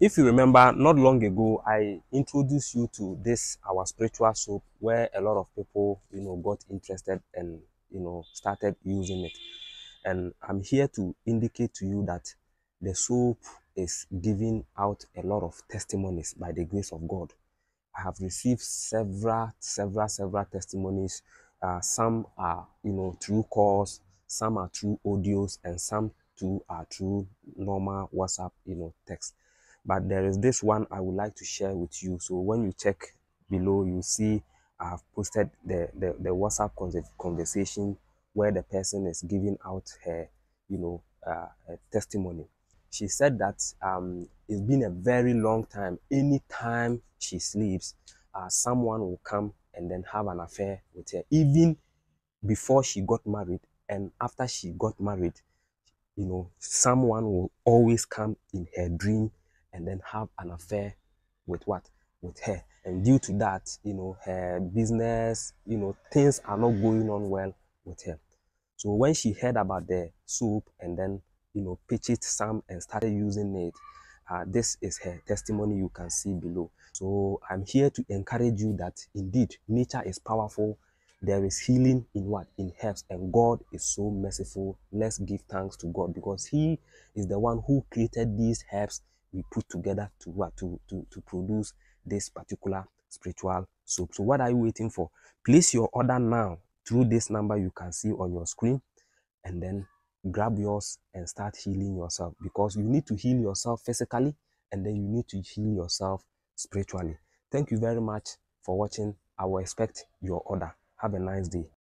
if you remember, not long ago, I introduced you to this our spiritual soap, where a lot of people, you know, got interested and you know started using it. And I'm here to indicate to you that the soap is giving out a lot of testimonies by the grace of God. I have received several, several, several testimonies. Uh, some are, you know, through calls, some are through audios, and some too are through normal WhatsApp, you know, text. But there is this one I would like to share with you. So when you check below, you see I have posted the, the, the WhatsApp conversation where the person is giving out her, you know, uh, testimony. She said that um, it's been a very long time. Anytime she sleeps, uh, someone will come and then have an affair with her, even before she got married and after she got married. You know, someone will always come in her dream and then have an affair with what? With her. And due to that, you know, her business, you know, things are not going on well with her. So when she heard about the soup and then, you know, pitched some and started using it, uh, this is her testimony you can see below. So I'm here to encourage you that indeed nature is powerful. There is healing in what? In herbs. And God is so merciful. Let's give thanks to God because He is the one who created these herbs we put together to what? To, to, to produce this particular spiritual soap. So what are you waiting for? Place your order now through this number you can see on your screen and then grab yours and start healing yourself because you need to heal yourself physically and then you need to heal yourself spiritually. Thank you very much for watching. I will expect your order. Have a nice day.